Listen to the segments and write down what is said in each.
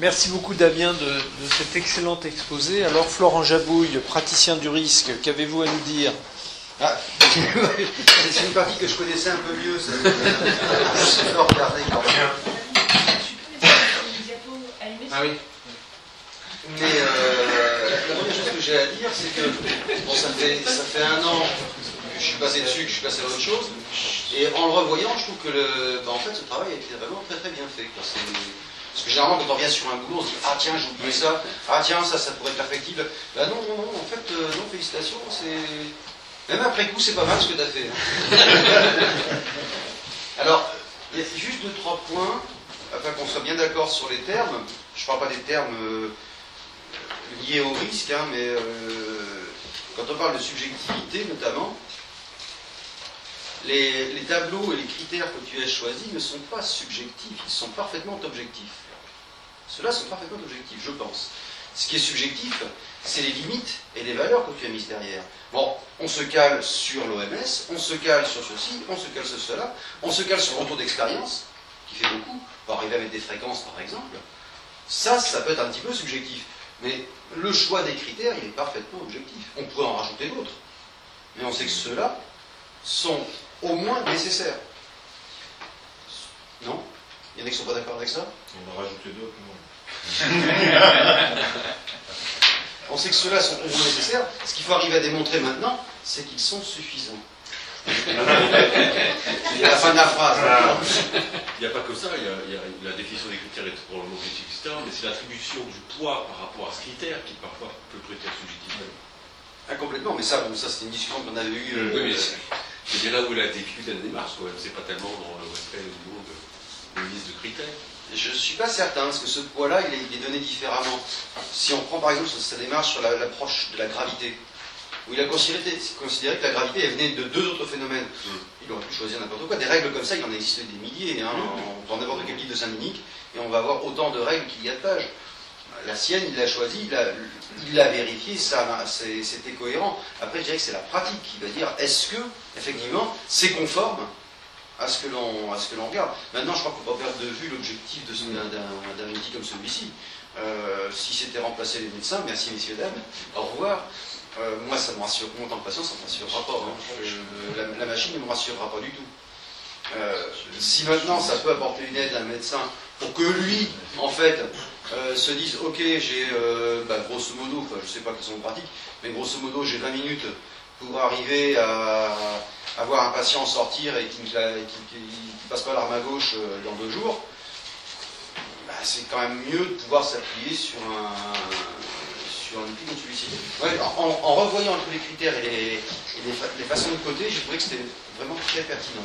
Merci beaucoup Damien de, de, cet excellent exposé. Alors Florent Jabouille, praticien du risque, qu'avez-vous à nous dire? Ah, C'est une partie que je connaissais un peu mieux, ça. je regarder quand même. Ah oui. Mais euh, la première chose que j'ai à dire, c'est que bon, ça, fait, ça fait un an que je suis passé dessus, que je suis passé à autre chose. Et en le revoyant, je trouve que le, bah, en fait, ce travail a été vraiment très très bien fait. Parce que généralement, quand on vient sur un boulot, on se dit Ah tiens, j'ai oublié ça, ah tiens, ça, ça pourrait être perfectible. Bah non, non, non, en fait, euh, non, félicitations, c'est. Même après coup, c'est pas mal ce que tu as fait. Alors, il y a juste deux, trois points, afin qu'on soit bien d'accord sur les termes. Je ne parle pas des termes euh, liés au risque, hein, mais euh, quand on parle de subjectivité notamment, les, tableaux et les critères que tu as choisis ne sont pas subjectifs, ils sont parfaitement objectifs. Ceux-là sont parfaitement objectifs, je pense. Ce qui est subjectif, c'est les limites et les valeurs que tu as mises derrière. Bon, on se cale sur l'OMS, on se cale sur ceci, on se cale sur cela, on se cale sur le retour d'expérience, qui fait beaucoup, pour arriver mettre des fréquences par exemple. Ça, ça peut être un petit peu subjectif. Mais le choix des critères, il est parfaitement objectif. On pourrait en rajouter d'autres. Mais on sait que ceux-là sont au moins nécessaire. Non? Il y en a qui ne sont pas d'accord avec ça? On va rajouter d'autres, On sait que ceux-là sont au moins nécessaires. Ce qu'il faut arriver à démontrer maintenant, c'est qu'ils sont suffisants. C'est la fin de la phrase. Il n'y a pas que ça, il y a, la définition des critères est probablement objective, etc. Mais c'est l'attribution du poids par rapport à ce critère qui parfois peut prêter à subjectif. Ah, complètement, mais ça, bon, ça c'est une discussion qu'on avait eue. Euh, oui, mais c'est bien là où la de la démarche, c'est pas tellement dans le respect du monde de, liste de critères. Je ne suis pas certain, parce que ce poids-là, il, est donné différemment. Si on prend par exemple sa démarche sur l'approche de la gravité, où il a considéré, que la gravité elle venait de deux autres phénomènes. Mm. Il aurait pu choisir n'importe quoi. Des règles comme ça, il en existe des milliers, hein, mm. dans n'importe quel livre de Saint-Minique, et on va avoir autant de règles qu'il y a de pages. La sienne, il l'a choisie, il l'a vérifié, c'était cohérent. Après, je dirais que c'est la pratique qui va dire est-ce que, effectivement, c'est conforme à ce que l'on regarde? Maintenant, je crois qu'on ne peut pas perdre de vue l'objectif d'un outil comme celui-ci. Euh, si c'était remplacer les médecins, merci messieurs, dames, au revoir. Euh, moi, ça me rassure, moi, en tant que patient, ça me rassurera pas. Hein. la, machine ne me rassurera pas du tout. Euh, si maintenant ça peut apporter une aide à un médecin pour que lui, en fait, euh, se dise ok j'ai euh, bah, grosso modo, je ne sais pas quelles sont les pratiques, mais grosso modo j'ai 20 minutes pour arriver à, voir un patient sortir et qui ne passe pas l'arme à gauche euh, dans deux jours, bah, c'est quand même mieux de pouvoir s'appuyer sur un, sur outil comme celui-ci. en, revoyant tous les critères et les, les, façons de coder, j'ai trouvé que c'était vraiment très pertinent.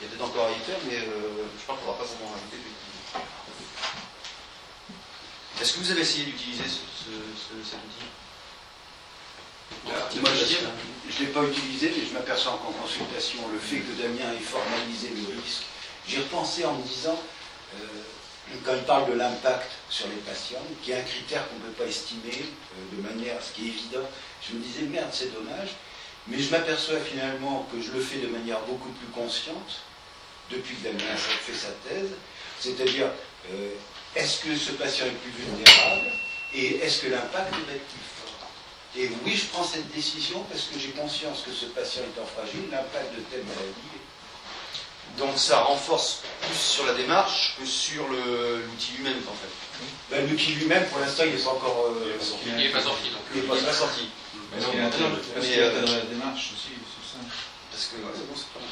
Il y a peut-être encore à y faire, mais je crois qu'on ne va pas vraiment rajouter. Est-ce que vous avez essayé d'utiliser cet outil? Moi, je ne l'ai pas utilisé, mais je m'aperçois qu'en consultation, le fait que Damien ait formalisé le risque, j'ai repensé en me disant, euh, quand il parle de l'impact sur les patients, qui est un critère qu'on ne peut pas estimer euh, de manière ce qui est évident, je me disais, merde, c'est dommage, mais je m'aperçois finalement que je le fais de manière beaucoup plus consciente, depuis que Damien a fait sa thèse, c'est-à-dire, euh, est-ce que ce patient est plus vulnérable et est-ce que l'impact va être plus fort Et oui, je prends cette décision parce que j'ai conscience que ce patient étant fragile, l'impact de telle maladie. Donc ça renforce plus sur la démarche que sur l'outil lui-même en fait. Ben, l'outil lui-même, pour l'instant, il n'est pas encore. Euh, il n'est pas sorti. Donc. Il n'est pas, sorti. Euh, dans la démarche aussi, c'est ça. Parce que ouais, bon, c'est pas mal.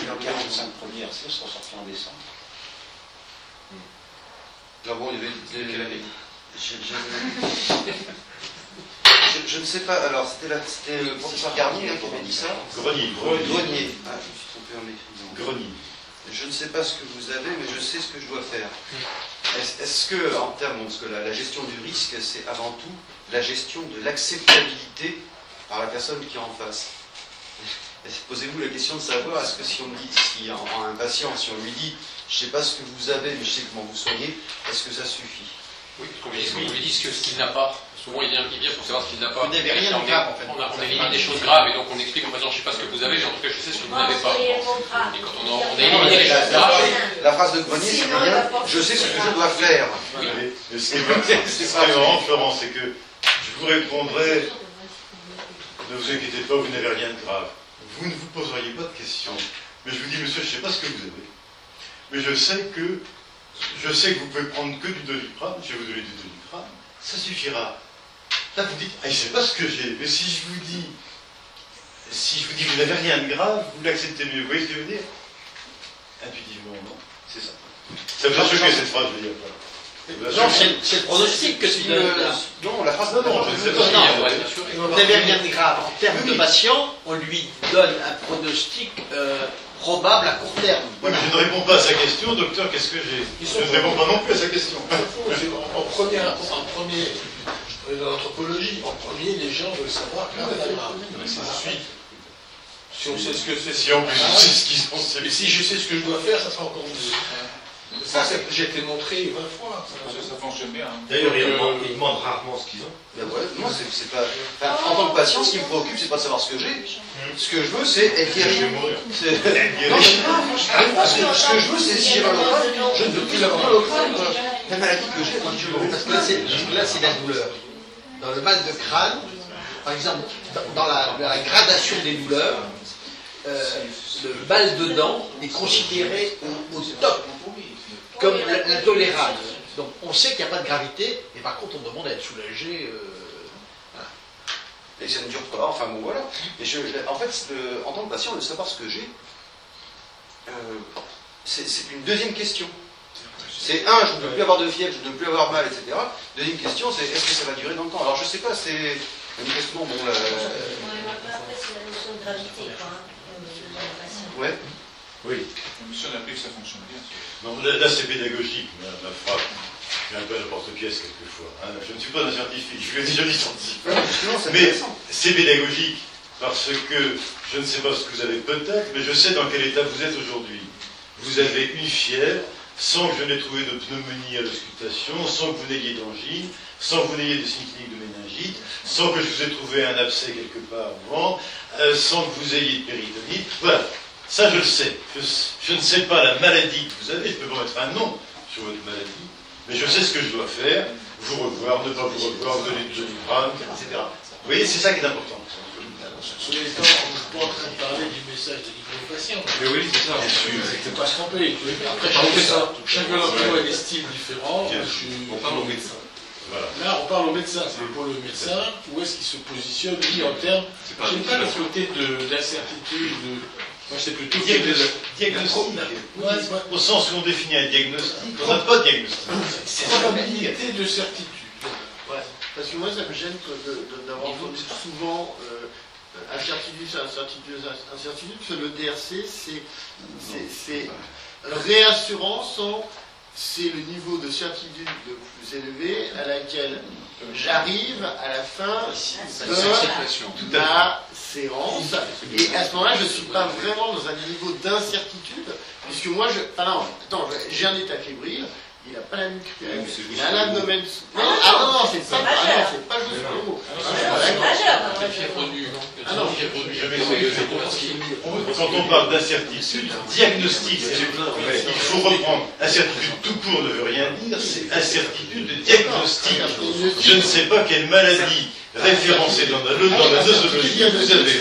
Les 45 premières C sont sorties en décembre. Ah bon, il y avait. Quelle année je, ne sais pas, alors c'était le professeur Garnier hein, qui avait dit ça Grenier. Grenier. Ah, je me suis trompé en écrivant. Grenier. Je ne sais pas ce que vous avez, mais je sais ce que je dois faire. Est-ce que, en termes, parce que la, gestion du risque, c'est avant tout la gestion de l'acceptabilité par la personne qui est en face? Posez-vous la question de savoir, est-ce que si on dit, si un patient, si on lui dit, je ne sais pas ce que vous avez, mais je sais comment vous soignez, est-ce que ça suffit? Oui, parce qu'on lui que ce qu'il n'a pas. Souvent, il vient, il vient pour savoir ce qu'il n'a pas. Vous n'avez rien de grave, en fait. On, a- on élimine des choses graves et donc on explique en faisant, je ne sais pas ce que vous avez, mais en tout cas, je sais ce que vous n'avez pas. Et quand on, a- on a éliminé les La, choses la- graves, la phrase de Grenier, c'est bien, je sais ce que je dois faire. Mais, mais ce qui est marrant, ce qui est marrant, Florent, c'est que je vous répondrai, ne vous inquiétez pas, vous n'avez rien de grave. Vous ne vous poseriez pas de questions. Mais je vous dis, monsieur, je ne sais pas ce que vous avez. Mais je sais que je sais que vous pouvez prendre que du doliprane, je vais vous donner du doliprane, ça suffira. Là, vous dites, ah, je ne sais pas ce que j'ai. Mais si je vous dis, si je vous dis que vous n'avez rien de grave, vous l'acceptez mieux. Vous voyez ce que je veux dire? Intuitivement, non C'est ça. Ça vous a choqué cette phrase, je veux dire. A Non, c'est le pronostic que tu donnes. non, la phrase Non, non, je ne sais pas. on Non, va être assuré. Vous n'avez rien de grave. En termes de patient, on lui donne un pronostic euh, probable à court terme. Oui, mais je ne réponds pas à sa question, docteur, qu'est-ce que j'ai Je ne réponds pas non plus à sa question. En premier, en premier, dans l'anthropologie, en premier, les gens veulent savoir grave. C'est ensuite. Si on sait ce que c'est, Si en plus Ah, je sais ce qu'ils ont, c'est Et si je sais ce que je dois faire, ça sera encore mieux. Ça, j'ai été montré 20 fois. Ça, ça fonctionne bien. hein. D'ailleurs, ils Donc, demandent- euh, ils demandent rarement ce qu'ils ont. Ben ouais, moi, c'est c'est pas. Enfin, en tant que patient, ce qui me préoccupe, c'est pas de savoir ce que j'ai. Ce que je veux, c'est être guéri. Je vais mourir. Non, ce que, je veux, c'est si j'ai mal au crâne, je ne veux plus avoir mal au crâne. La maladie que j'ai, moi, je veux. Parce que là, c'est là, c'est la douleur. Dans le mal de crâne, par exemple, dans- dans la, la gradation des douleurs, euh, le mal de dents est considéré au, au top, comme la- l'intolérable. Donc on sait qu'il n'y a pas de gravité, mais par contre on demande à être soulagé. euh, Et ça ne dure pas, enfin bon, voilà. Et je, je- en fait, le- en tant que patient, de savoir ce que j'ai, euh, c'est une deuxième question. C'est un, je ne veux plus avoir de fièvre, je ne veux plus avoir mal, etc. Deuxième question, c'est est-ce que ça va durer dans le temps Alors je sais pas, c'est manifestement, bon, la- Après, c'est la notion de gravité, quoi. hein, de la patient. ouais. Oui. Monsieur, on a appris que ça fonctionne bien. Non, là, là, c'est pédagogique, ma, ma phrase. Je suis un peu à n'importe pièce quelquefois. hein. Je ne suis pas un scientifique, je suis déjà dit scientifique. Mais c'est pédagogique parce que je ne sais pas ce que vous avez peut-être, mais je sais dans quel état vous êtes aujourd'hui. Vous avez une fièvre, sans que je n'ai trouvé de pneumonie à l'auscultation, sans que vous n'ayez d'angine, sans que vous n'ayez de signes cliniques de méningite, sans que je vous ai trouvé un abcès quelque part au ventre, euh, sans que vous ayez de péritonite. Voilà, ça je le sais. Je, je ne sais pas la maladie que vous avez, je peux pas mettre un nom sur votre maladie, mais je sais ce que je dois faire, vous revoir, ne pas vous revoir, donner du doliprane, etc. Vous voyez, c'est ça qui est important. Sur les temps, on n'est pas en train de parler du message de l'hypnopatient. Mais oui, c'est ça. C'est pas se tromper. Après, de chacun, ça. chacun d'entre nous a des styles différents. Je suis- On parle aux médecins. Voilà. Là, on parle au médecin. C'est pour le médecin. Où est-ce qu'il se positionne, lui, en termes. C'est pas J'aime pas le côté de- d'incertitude. de- Moi, c'est plutôt. Diagnostic. Diagnostic. Ouais, Au sens où on définit un diagnostic, on n'a pas de diagnostic. C'est probabilité de certitude. Ouais, parce que moi ça me gêne d'avoir entendu souvent euh, incertitude, incertitude, incertitude, parce que le DRC c'est réassurance en c'est le niveau de certitude le plus élevé à laquelle j'arrive à la fin de ma séance. Et à ce moment-là, je ne suis pas vraiment dans un niveau d'incertitude, puisque moi, je. Ah non, attends, j'ai un état fébrile, il n'a pas la nuque ferme, il a un abdomen. Non, ah non, non, c'est pas, ah non, c'est pas juste le mot. Ah, hein, non Ah. Quand on parle d'incertitude, diagnostic, il faut reprendre. Incertitude tout court ne veut rien dire, c'est incertitude de diagnostic. Je ne sais pas quelle maladie référencée dans la, dans la nosologie vous avez.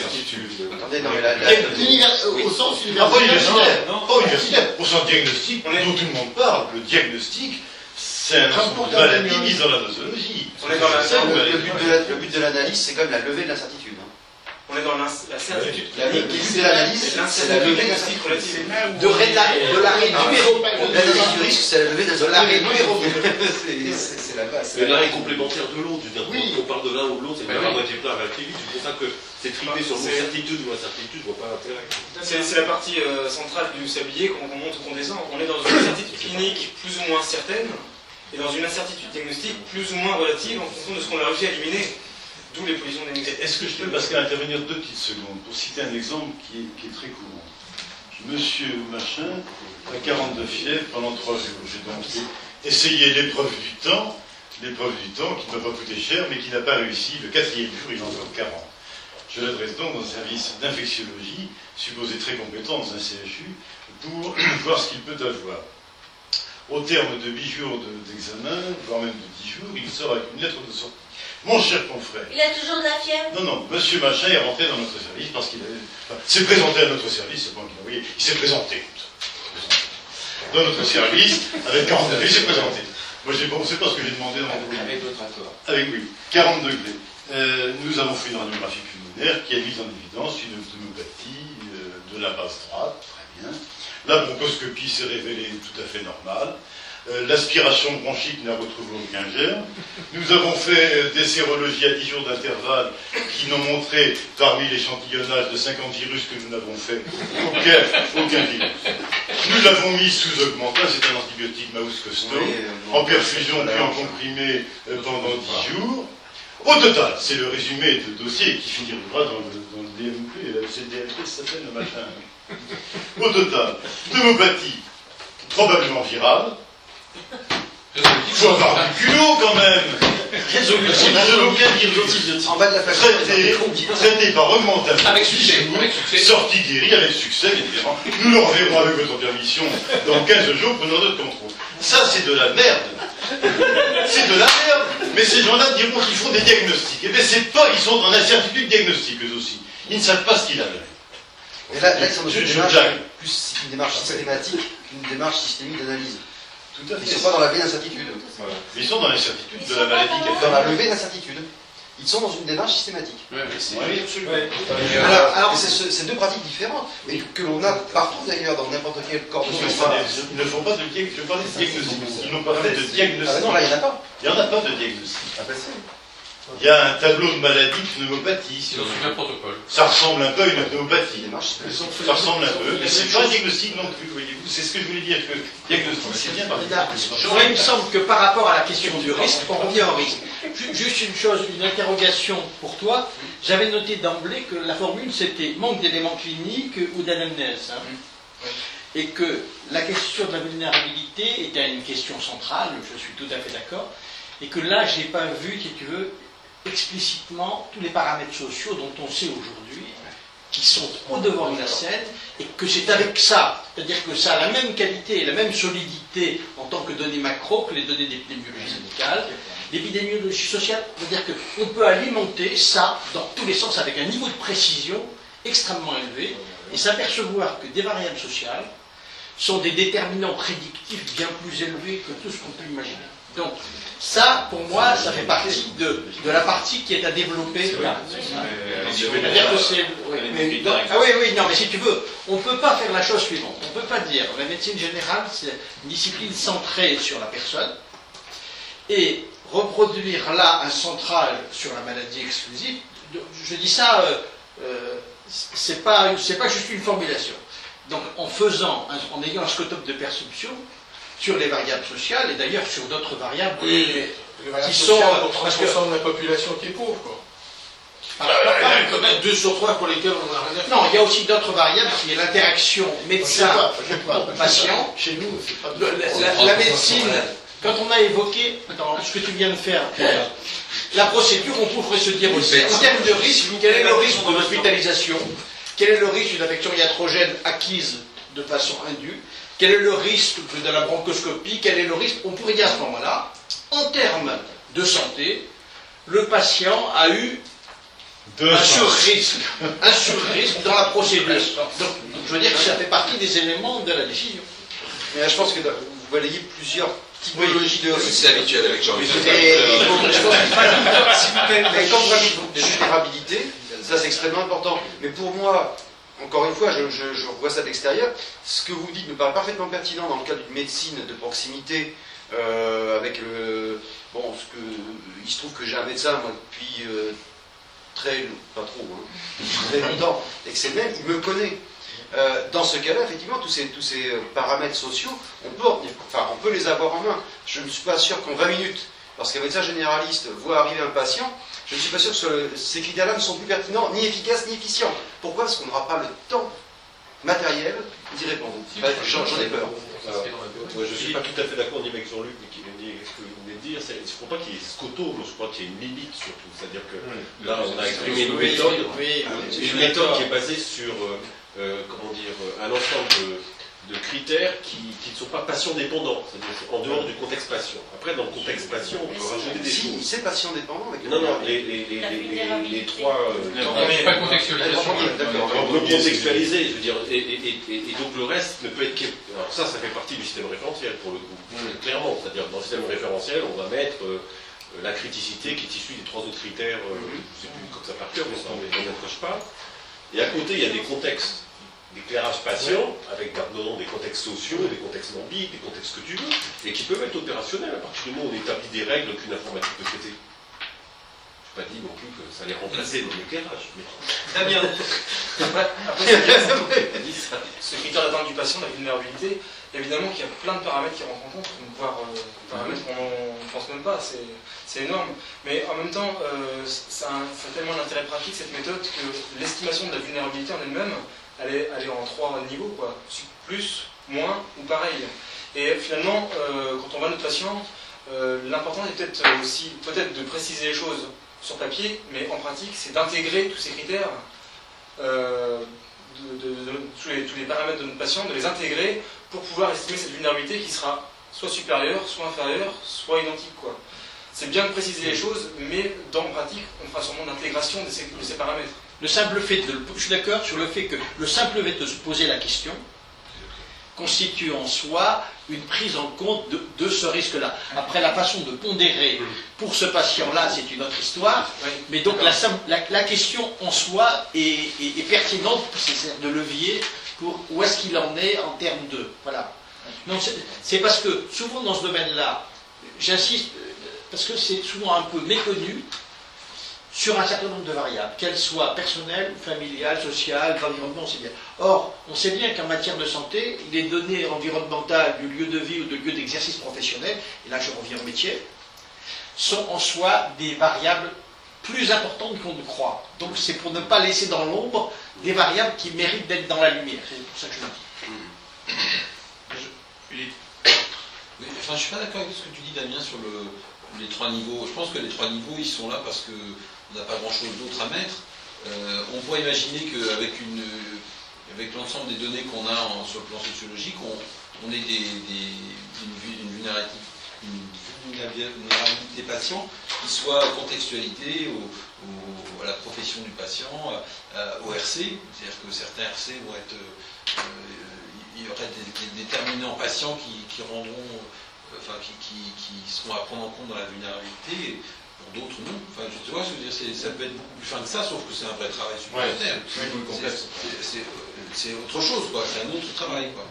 Attendez, non, mais la, la- Univers- au sens Ah, pas universitaire. universitaire, pas universitaire. Au sens diagnostic, dont tout le monde parle, le diagnostic, c'est un mises dans la nosologie. le but de l'analyse, c'est quand même la levée de l'incertitude. On est dans l'ins- la certitude. La- Le but de l'analyse, c'est la levée de l'incertitude. relative. de, l'arrêt numéro. L'analyse du risque, c'est la levée de l'arrêt numéro. C'est- C'est c'est la base. C'est l'arrêt complémentaire de l'autre. Oui. on parle de l'un ou de l'autre, c'est pas la moitié plein, la moitié vide. C'est pour ça que c'est tripé sur le mot C'est- certitude ou incertitude, je vois pas l'intérêt. C'est c'est la partie euh, centrale du sablier qu'on monte ou qu'on descend. On est dans une certitude clinique plus ou moins certaine et dans une incertitude diagnostique plus ou moins relative en fonction de ce qu'on a réussi à éliminer. Les diagnostiques. Est-ce que je peux, qu'à intervenir deux petites secondes, pour citer un exemple qui est, qui est très courant. Monsieur Machin a 42 fièvre pendant trois jours. J'ai donc essayé l'épreuve du temps. l'épreuve du temps qui ne va pas coûter cher, mais qui n'a pas réussi le quatrième jour, il en faut 40. Je l'adresse donc dans un service d'infectiologie, supposé très compétent dans un CHU, pour voir ce qu'il peut avoir. Au terme de 8 jours d'examen, voire même de 10 jours, il sort avec une lettre de sortie. Mon cher confrère. Il a toujours de la fièvre? Non, non, monsieur Machin est rentré dans notre service parce qu'il s'est présenté à notre service, c'est pas qu'il a envoyé, il s'est présenté. Dans notre service, avec 40 degrés, il s'est présenté. Moi j'ai bon, c'est pas ce que j'ai demandé dans mon Avec votre accord. Avec oui, 40 degrés. Euh, nous avons fait une radiographie pulmonaire qui a mis en évidence une pneumopathie euh, de la base droite, très bien. La bronchoscopie s'est révélée tout à fait normale. Euh, l'aspiration bronchique n'a retrouvé aucun germe. Nous avons fait euh, des sérologies à 10 jours d'intervalle qui n'ont montré, parmi l'échantillonnage de 50 virus que nous n'avons fait, aucun, aucun virus. Nous l'avons mis sous augmentation, c'est un antibiotique mouse costaud, en perfusion puis en comprimé euh, pendant 10 jours. Au total, c'est le résumé de dossier qui figurera dans le, dans le DMP, c'est le DMP, ça s'appelle le machin. Au total, pneumopathie, probablement virale, faut avoir du culot quand même Résolution. virus. En bas de la Traité, traité par augmentation. Avec succès, avec succès. Sortie guérie avec succès, évidemment. Nous le reverrons avec votre permission dans 15 jours pour notre contrôle. Ça, c'est de la merde. C'est de la merde. Mais ces gens-là diront qu'ils font des diagnostics. Eh bien, c'est pas, ils sont en incertitude diagnostique, eux aussi. Ils ne savent pas ce qu'il a. Et là, là, ils sont dans Je- une je démarche plus une démarche systématique qu'une démarche systémique d'analyse. Tout à Ils ne sont pas dans la veine d'incertitude. Voilà. Ils sont dans l'incertitude de la maladie qu'elle Dans la levée d'incertitude. Ils sont dans une démarche systématique. Oui, absolument. Alors, alors c'est ce- c'est deux pratiques différentes, mais que l'on a partout d'ailleurs, dans n'importe quel corps de soins. Ils ne font pas de diagnostic. Ils n'ont pas fait de Ah diagnostic. non, là, il n'y en a pas. Il n'y en a pas de diagnostic. Il y a un tableau de maladie pneumopathie. suivi un protocole. Ça ressemble un peu à une pneumopathie. Ça ressemble un peu, mais c'est pas un diagnostic non plus, voyez-vous. C'est ce que je voulais dire, que diagnostic, c'est bien il me semble que par rapport à la question du risque, on revient au risque. Ju- Juste une chose, une interrogation pour toi. J'avais noté d'emblée que la formule c'était manque d'éléments cliniques ou d'anamnèse. hein. Et que la question de la vulnérabilité était une question centrale, je suis tout à fait d'accord. Et que là, je n'ai pas vu, si tu veux, explicitement tous les paramètres sociaux dont on sait aujourd'hui qui sont au devant de la scène et que c'est avec ça, c'est-à-dire que ça a la même qualité et la même solidité en tant que données macro que les données d'épidémiologie médicale. L'épidémiologie sociale veut dire qu'on peut alimenter ça dans tous les sens avec un niveau de précision extrêmement élevé et s'apercevoir que des variables sociales sont des déterminants prédictifs bien plus élevés que tout ce qu'on peut imaginer. Donc, ça, pour moi, ça fait partie de, de la partie qui est à développer là. C'est-à-dire que c'est. oui, mais donc- ah oui, oui, non, mais si tu veux, on ne peut pas faire la chose suivante. On ne peut pas dire la médecine générale, c'est une discipline centrée sur la personne et reproduire là un centrage sur la maladie exclusive. Je dis ça, euh, euh, c'est pas, juste une formulation. Donc, en faisant, en ayant un scotope de perception sur les variables sociales et d'ailleurs sur d'autres variables Oui, les variables qui sont. sociales pour parce que- 30% de la population qui est pauvre, quoi. Ah, Il y a quand même 2 sur 3 pour lesquels on n'a rien à faire. Non, il y a aussi d'autres variables qui est l'interaction médecin-patient. Chez nous, c'est pas Le- la, la- la médecine, quand on a évoqué attends, ce que tu viens de faire, Pierre, la procédure, on pourrait se dire aussi, en termes de risque, quel est le risque de l'hospitalisation? Quel est le risque d'une infection iatrogène acquise de façon indue? Quel est le risque de la bronchoscopie? Quel est le risque? On pourrait dire à ce moment-là, en termes de santé, le patient a eu Deux un sur-risque, un sur-risque dans la procédure. Donc, je veux dire que ça fait partie des éléments de la décision. Mais là, je pense que vous balayez plusieurs typologies de risques. C'est habituel avec jean Et, quand vous parlez de vulnérabilité, ça c'est extrêmement important. Mais pour moi, encore une fois, je, je, je vois ça de l'extérieur, ce que vous dites me paraît parfaitement pertinent dans le cadre d'une médecine de proximité, euh, avec. Bon, il se trouve que j'ai un médecin, moi, depuis euh, très... pas trop, hein, très longtemps, et que c'est même, il me connaît. Euh, dans ce cas-là, effectivement, tous ces, euh, paramètres sociaux, on peut, les avoir en main. Je ne suis pas sûr qu'en 20 minutes, lorsqu'un médecin généraliste voit arriver un patient, je ne suis pas sûr que ce- ces critères-là ne sont plus pertinents, ni efficaces, ni efficients. Pourquoi Parce qu'on n'aura pas le temps matériel d'y répondre? Enfin, J'en ai peur. Moi, je ne suis pas tout à fait d'accord ni avec Jean-Luc ni qui vient de dire ce que vous venez de dire. Je ne crois pas qu'il y ait scoto, mais je crois qu'il y a une limite surtout. C'est-à-dire que là, on a exprimé une méthode, oui, oui, une méthode qui est basée sur, euh, euh, comment dire, euh, un ensemble de, de critères qui, qui ne sont pas patient dépendants, c'est-à-dire c'est en dehors du contexte patient. Après, dans le contexte patient, on peut rajouter des Si, choses. c'est patient dépendant avec Non, non, les, les, les, La les, les, vulnérabilité. les trois. euh, Non, mais pas contextualisation. On peut contextualiser, je veux dire, et, et- et- et donc le reste ne peut être que. Alors ça, ça fait partie du système référentiel pour le coup, clairement. C'est-à-dire dans le système référentiel, on va mettre euh, euh, la criticité qui est issue des trois autres critères, euh, je ne sais plus comme ça par cœur, mais ça on pas. Et à côté, il y a des contextes d'éclairage patient, avec des contextes sociaux, des contextes morbides, des contextes que tu veux, et qui peuvent être opérationnels à partir du moment où on établit des règles qu'une informatique peut traiter. Je n'ai pas dit non plus que ça allait remplacer dans l'éclairage. Mais... Damien. Après, après, ce- ce critère d'atteinte du patient, la vulnérabilité, évidemment qu'il y a plein de paramètres qui rentrent en compte, voire euh, paramètres qu'on ne pense même pas, c'est c'est énorme. Mais en même temps, euh, ça, a, ça a tellement d'intérêt pratique cette méthode que l'estimation de la vulnérabilité en elle-même, elle est, en trois niveaux, quoi. Plus, moins ou pareil. Et finalement, euh, quand on voit notre patient, euh, l'important est peut-être aussi peut-être de préciser les choses sur papier, mais en pratique, c'est d'intégrer tous ces critères, euh, tous, les, tous les paramètres de notre patient, de les intégrer pour pouvoir estimer cette vulnérabilité qui sera soit supérieure, soit inférieure, soit identique. Quoi. C'est bien de préciser les choses, mais dans la pratique, on fera sûrement l'intégration de ces paramètres. Le simple fait de, je suis d'accord sur le fait que le simple fait de se poser la question constitue en soi une prise en compte de, de ce risque-là. Après, la façon de pondérer pour ce patient-là, c'est une autre histoire. Mais donc la, sim- la- la question en soi est, est- est pertinente, c'est de levier pour où est-ce qu'il en est en termes de. Voilà. C'est parce que souvent dans ce domaine-là, j'insiste, euh, parce que c'est souvent un peu méconnu, sur un certain nombre de variables, qu'elles soient personnelles, familiales, sociales, d'environnement, on bien. Or, on sait bien qu'en matière de santé, les données environnementales du lieu de vie ou de lieu d'exercice professionnel, et là je reviens au métier, sont en soi des variables plus importantes qu'on ne croit. Donc c'est pour ne pas laisser dans l'ombre des variables qui méritent d'être dans la lumière. C'est pour ça que je le dis. Je suis pas d'accord avec ce que tu dis, Damien, sur le, les trois niveaux. Je pense que les trois niveaux, ils sont là parce qu'on n'a pas grand-chose d'autre à mettre. Euh, on pourrait imaginer qu'avec l'ensemble des données qu'on a en- sur le plan sociologique, on, on ait des, une, vu- une vulnérabilité, une vulnérabilité patient qui soit contextualité au- à la profession du patient, au RC. C'est-à-dire que certains RC vont être euh, il y des, déterminants patients qui, rendront, euh, enfin, qui, seront à prendre en compte dans la vulnérabilité, d'autres non. Enfin, je, tu vois, ce que je veux dire, c'est- ça peut être beaucoup plus fin que ça, sauf que c'est un vrai travail supplémentaire. Ouais, C'est- autre chose, quoi. C'est un autre travail, quoi.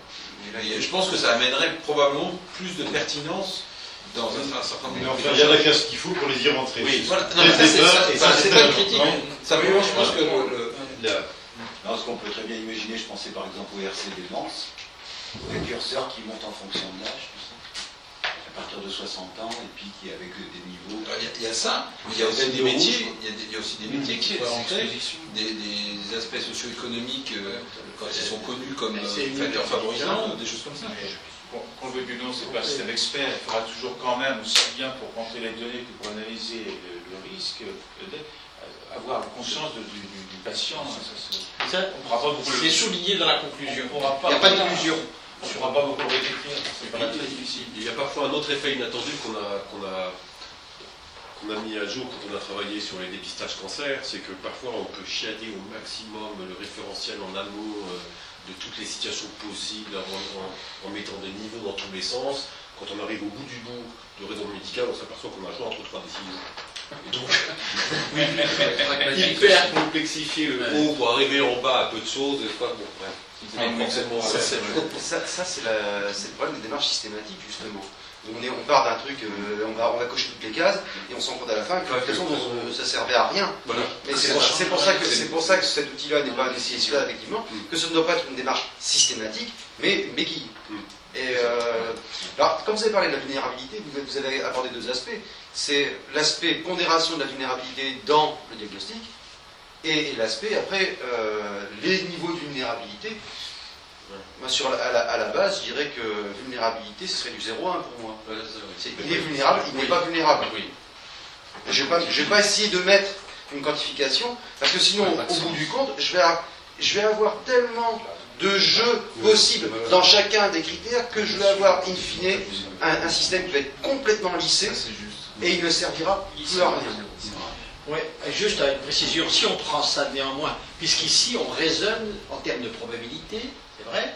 Et je pense que ça amènerait probablement plus de pertinence dans un, un certain nombre Mais de enfin, il y en a qu'à ce qu'il faut pour les y rentrer. Oui, voilà. Non, mais ça, c'est- ça- ça, pas une un- critique. Simplement, je pense que le- le, La- Non, ce qu'on peut très bien imaginer, je pensais par exemple au RC des Lances, le curseur qui monte en fonction de l'âge, ça, à partir de 60 ans, et puis qui avec des niveaux. Il y, a- il y a ça, mais il y a aussi des métiers, il y a, des- il y a aussi des métiers qui rentrer, des, des aspects socio-économiques euh, quand ils sont connus comme euh, facteurs favorisants, des choses comme ça. Mais Qu'on veuille ou non, c'est pas un système expert. Il faudra toujours quand même, aussi bien pour rentrer les données que pour analyser le, le risque, euh, avoir conscience de- du, du- du patient. ça, c'est- Ça, on pourra pas beaucoup le- C'est souligné dans la conclusion. Il n'y a pas d'illusion. Ne pourra pas beaucoup le redécrire. C'est pas très difficile. Il y a parfois un autre effet inattendu qu'on a, qu'on a, qu'on a mis à jour quand on a travaillé sur les dépistages cancer, c'est que parfois on peut chiader au maximum le référentiel en amont euh, de toutes les situations possibles en, en- en mettant des niveaux dans tous les sens. Quand on arrive au bout du bout de raisonnement médical, on s'aperçoit qu'on a joué entre trois décisions. Et donc, hyper complexifier le haut pour arriver en bas à peu de choses, des fois, bon, bref. Ça, c'est le problème des démarches systématiques, justement. On, est, on part d'un truc, euh, on, va, on va cocher toutes les cases, et on s'en rend compte à la fin que de toute façon, euh, ça servait à rien. Voilà. Mais c'est pour, ça que c'est pour ça que cet outil-là n'est pas un celui-là, effectivement, que ce ne doit pas être une démarche systématique, mais une béquille. Et euh, alors, comme vous avez parlé de la vulnérabilité, vous, vous avez abordé deux aspects. C'est l'aspect pondération de la vulnérabilité dans le diagnostic, et, l'aspect après euh, les niveaux de vulnérabilité. Moi, sur la- à, la, à la base, je dirais que vulnérabilité, ce serait du 0,1 pour moi. Il est vulnérable, il n'est pas vulnérable. Je ne vais, pas- je vais pas essayer de mettre une quantification, parce que sinon, au bout du compte, je vais, je vais avoir tellement de jeux possibles dans chacun des critères que je vais avoir, in fine, un, un système qui va être complètement lissé et il ne servira plus à rien. Oui, juste une précision, si on prend ça néanmoins, puisqu'ici on raisonne en termes de probabilité, c'est vrai,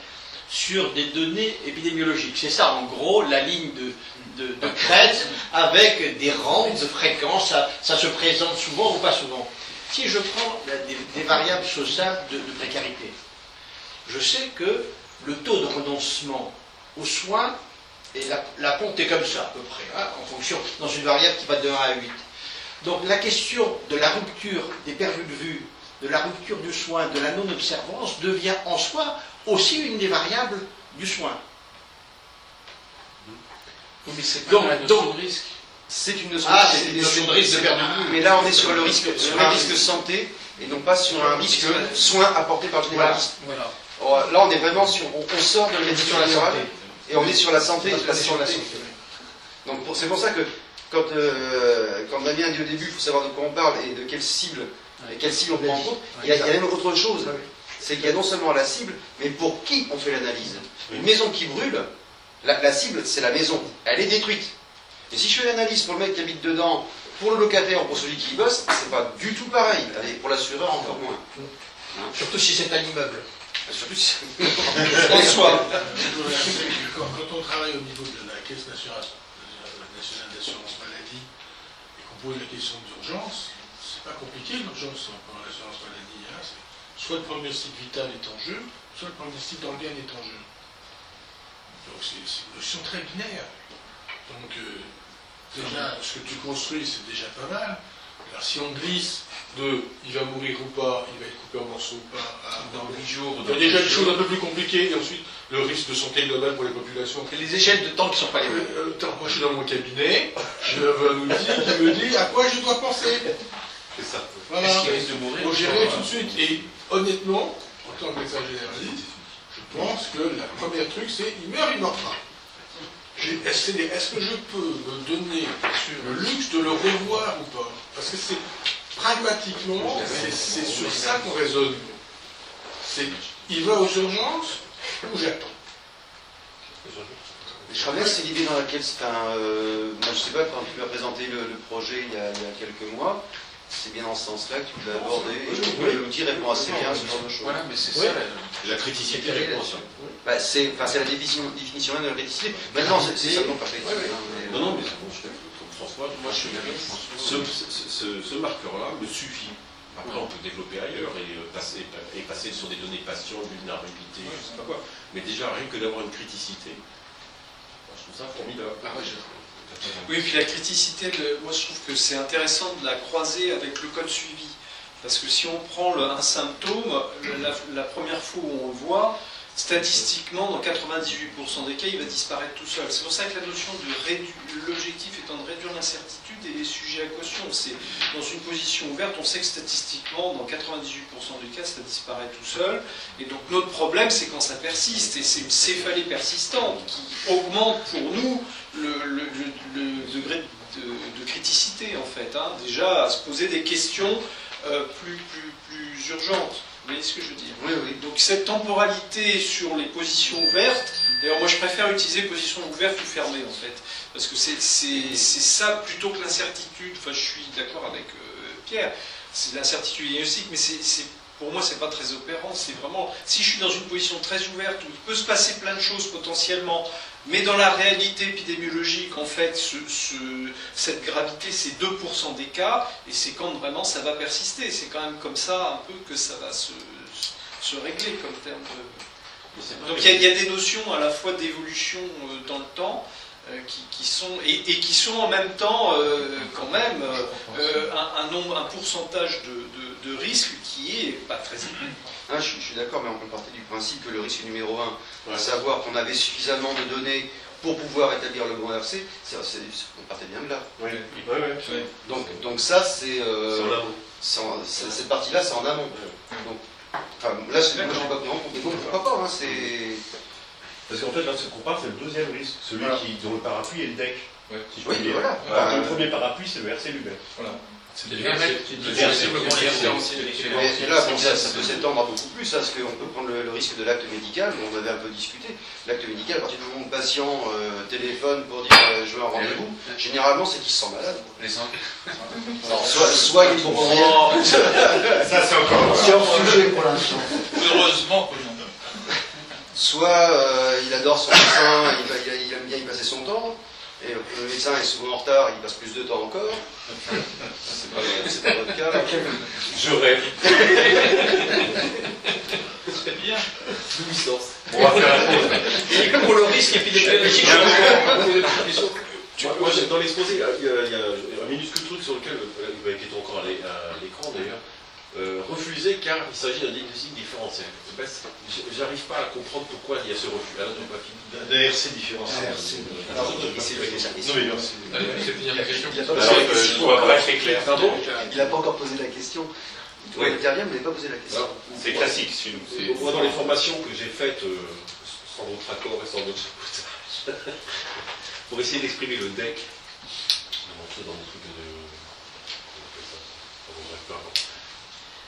sur des données épidémiologiques. C'est ça, en gros, la ligne de, de, de crête avec des rangs de fréquences, ça, ça se présente souvent ou pas souvent. Si je prends la- des, des variables sociales de, de précarité, je sais que le taux de renoncement aux soins, et la, la compte est comme ça à peu près, hein, en fonction, dans une variable qui va de 1 à 8. Donc la question de la rupture des pertes de vue, de la rupture du soin, de la non-observance devient en soi aussi une des variables du soin. mais c'est Donc- la donc- de risque. C'est une notion, Ah, c'est une notion de risque de perte de vue. Mais là, on est sur le risque, sur un risque santé et non pas sur un risque soin apporté par le généraliste. Voilà. Oh, Là, on est vraiment sur, on, on sort de la médecine Sur la générale santé. et on est sur la santé la que sur la santé. Donc c'est pour ça que quand, euh, quand Damien dit au début, il faut savoir de quoi on parle et de quelle cible, et quelle cible on prend en compte, il y, a, il y a même autre chose. C'est qu'il y a non seulement la cible, mais pour qui on fait l'analyse. Une maison qui brûle, la, la cible, c'est la maison. Elle est détruite. Et si je fais l'analyse pour le mec qui habite dedans, pour le locataire ou pour celui qui y bosse, c'est pas du tout pareil. Allez, pour l'assureur, encore moins. Surtout si c'est un immeuble. Surtout si En soi. Quand, on travaille au niveau de la caisse d'assurance euh, nationale d'assurance pose la question d'urgence, c'est pas compliqué l'urgence pour l'assurance maladie. hein, soit le pronostic vital est en jeu, soit le pronostic d'organe est en jeu. Donc c'est c'est une notion très binaire. Donc euh, déjà, ce que tu construis, c'est déjà pas mal. Alors si on glisse de il va mourir ou pas, il va être coupé en morceaux ou pas, à Dans huit jours, Il y a déjà des choses un peu plus compliquées, et ensuite le risque de santé globale pour les populations. Et les échelles de temps qui sont pas les mêmes. Euh, euh, attends, moi je suis dans mon cabinet, j'ai un outil qui me dit à quoi je dois penser. C'est ça. Voilà. Est-ce qu'il risque de mourir Faut gérer tout de suite. Et honnêtement, en tant que médecin généraliste, je pense que la première truc c'est il meurt, il meurt pas. Est-ce que je peux me donner le luxe de le revoir ou pas? Parce que c'est pragmatiquement, c'est sur ça qu'on raisonne. C'est il va aux urgences ou j'attends? Je crois bien que c'est l'idée dans laquelle c'est un. euh, moi, je sais pas, quand tu m'as présenté le, le projet il y, a, il y a quelques mois, c'est bien dans ce sens-là que tu l'as abordé. Et je trouve que l'outil répond assez bien à ce genre de choses. Voilà, mais c'est Oui. ça. la- La criticité répond. Bah, c'est enfin, c'est la définition, définition même de la criticité. Maintenant, c'est pas mais- Non, non, mais bon, je comme François, moi je suis ce, ce, marqueur-là me suffit. Après, on peut développer ailleurs et, euh, passer, et passer sur des données patients, vulnérabilité, je sais pas quoi. Mais déjà, rien que d'avoir une criticité, moi, je trouve ça formidable. Oui, puis la criticité, le- moi je trouve que c'est intéressant de la croiser avec le code suivi. Parce que si on prend le- un symptôme, la première fois où on le voit, statistiquement, dans 98% des cas, il va disparaître tout seul. C'est pour ça que la notion de l'objectif étant de réduire l'incertitude et les sujets à caution. C'est dans une position ouverte, on sait que statistiquement, dans 98% des cas, ça disparaît tout seul. Et donc notre problème, c'est quand ça persiste, et c'est une céphalée persistante qui augmente pour nous le, degré de, de criticité, en fait. hein. Déjà, à se poser des questions euh, plus, plus, plus urgentes. Vous voyez ce que je veux dire Oui, oui. Donc cette temporalité sur les positions ouvertes, d'ailleurs moi je préfère utiliser position ouverte ou fermée en fait, parce que c'est ça plutôt que l'incertitude, enfin je suis d'accord avec euh, Pierre, c'est l'incertitude diagnostique, mais c'est- pour moi c'est pas très opérant, c'est vraiment, si je suis dans une position très ouverte où il peut se passer plein de choses potentiellement, mais dans la réalité épidémiologique, en fait, ce- ce- cette gravité, c'est 2% des cas, et c'est quand vraiment ça va persister. C'est quand même comme ça un peu que ça va se, se régler comme terme de... Donc il y, a- il y a des notions à la fois d'évolution euh, dans le temps, euh, qui, qui sont, et, et qui sont en même temps, euh, quand même, euh, un, un nombre, un pourcentage de, de, de risques qui est pas très élevé. Ah, je, je suis d'accord, mais on peut partir du principe que le risque numéro un, à savoir qu'on avait suffisamment de données pour pouvoir établir le bon RC, c'est- c'est- on partait bien de là. Donc, donc ça, c'est... euh, cette partie-là, c'est en amont. Donc, Enfin, là, c'est- moi, j'ai pas pris en compte. Mais bon, pourquoi pas, hein, c'est... Parce qu'en fait, là, ce qu'on parle, c'est le deuxième risque, celui Voilà. qui, dont le parapluie est le deck. Si je Oui, voilà. Bah, le premier parapluie, c'est le RC lui-même. Voilà. C'est l'expérience. là, bon, ça, ça peut s'étendre à beaucoup plus, hein, parce qu'on peut prendre le, le risque de l'acte médical, on avait un peu discuté. L'acte médical, à partir du moment où le patient euh, téléphone pour dire euh, je veux un rendez-vous, généralement c'est qu'il se sent malade. Soit, soit il est trop Oh, Ça, c'est encore. C'est hors sujet pour l'instant. Heureusement que non. soit euh, il adore son médecin, il aime bien y passer son temps, et le médecin est souvent en retard, il passe plus de temps encore. C'est pas, pas votre cas. Je rêve. Très bien. Jouissance. On va faire la pause. Et pour le risque épidémiologique, Tu vois, moi, j'ai- dans l'exposé, il y a- il il un minuscule truc sur lequel, euh, qui est encore à l'écran d'ailleurs, euh, refusé car il s'agit d'un diagnostic différentiel. J'arrive pas à comprendre pourquoi il y a ce refus. D'ARC différentiel. Alors, c'est la question. Non, mais non, c'est- finir la question. Il n'a pas encore posé la question. Il doit Oui. intervenir, mais il n'a pas posé la question. C'est classique chez nous. Moi, dans les formations que j'ai faites, euh, sans votre accord et sans votre sabotage, pour essayer d'exprimer le deck, je vais montrer dans mon truc de. comment on appelle ça Enfin, bon, bref, peu importe.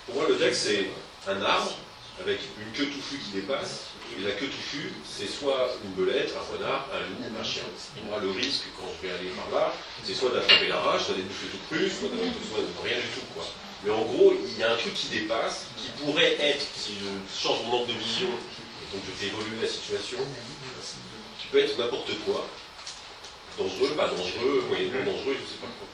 Pour moi, le deck, c'est un arbre avec une queue touffue qui dépasse. Et la queue touffue, c'est soit une belette, un renard, un loup, un chien. Moi, le risque, quand je vais aller par là, c'est soit d'attraper la rage, soit d'être bouffé tout cru, soit soit rien du tout, quoi. Mais en gros, il y a un truc qui dépasse, qui pourrait être, si je change mon angle de vision, et donc je fais évoluer la situation, qui peut être n'importe quoi, dangereux, pas dangereux, moyennement dangereux, je ne sais pas quoi.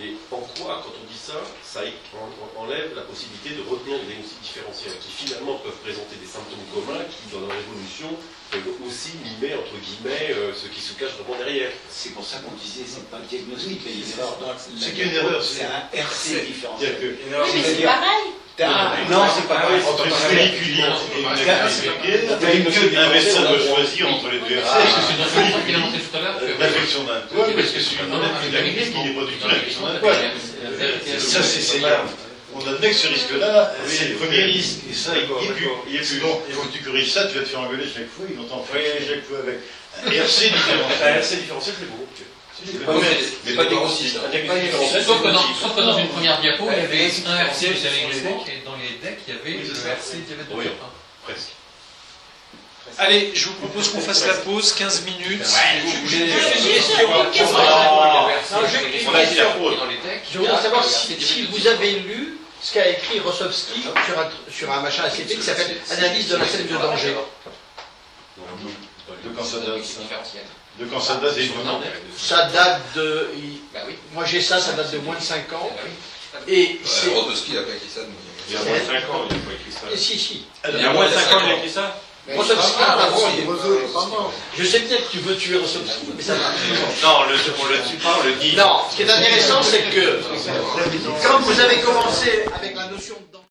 Et en quoi, quand on dit ça, ça en- en- enlève la possibilité de retenir des diagnostics différentiels, qui finalement peuvent présenter des symptômes communs, qui dans leur évolution peuvent aussi mimer, entre guillemets, euh, ce qui se cache vraiment derrière. C'est pour ça qu'on disait c'est pas le diagnostic, erreur. C'est une erreur, C'est un RC différentiel. Oui, mais c'est pareil. Ah, non, c'est pas pareil. entre une folliculite et une activité, un médecin doit choisir entre les deux RC. Ah, Est-ce que c'est une Il a folliculite, montré tout à l'heure. que- l'infection d'un poil, ou est-ce que c'est une activité qui n'est pas du tout l'infection d'un poil Ça, c'est c'est là. On admet que ce risque-là, c'est le premier risque. Et ça, il n'y est plus. Plus. Bon, il faut que tu corriges ça, tu vas te faire engueuler chaque fois, ils vont t'enfermer chaque fois avec. Un RC différent. Un RC différentiel, c'est bon. Mais pas différentiel, Sauf que dans, possible. sauf que dans une première diapo, il y avait un RC avec les decks, et dans les decks, il y avait le RC diabète de Oui. type 1. Presque. Allez, je vous propose qu'on fasse la pause, 15 minutes. decks. Je voudrais savoir si, vous avez lu ce qu'a écrit Rossovski sur un, sur un machin assez qui s'appelle Analyse de la scène de danger. De De quand ça date, c'est étonnant. Ça date de. Bah oui. Moi j'ai ça, ça date de moins de 5 ans. Bah oui. Et c'est. Rodoski n'a pas écrit ça. Il y a moins de 5 ans, il n'a pas écrit ça. Et si, si. Il y a moins de 5 ans, il a écrit ça Ah, je sais bien que tu veux tuer Rossovski, mais ça va. Non, le, on le tue pas, on le dit. Non, ce qui est intéressant, c'est que quand vous avez commencé